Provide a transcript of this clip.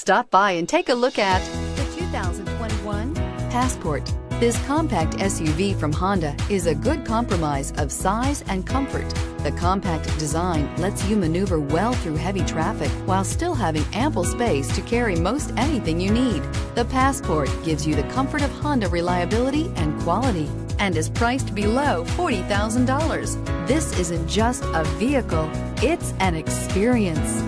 Stop by and take a look at the 2021 Passport. This compact SUV from Honda is a good compromise of size and comfort. The compact design lets you maneuver well through heavy traffic while still having ample space to carry most anything you need. The Passport gives you the comfort of Honda reliability and quality and is priced below $40,000. This isn't just a vehicle, it's an experience.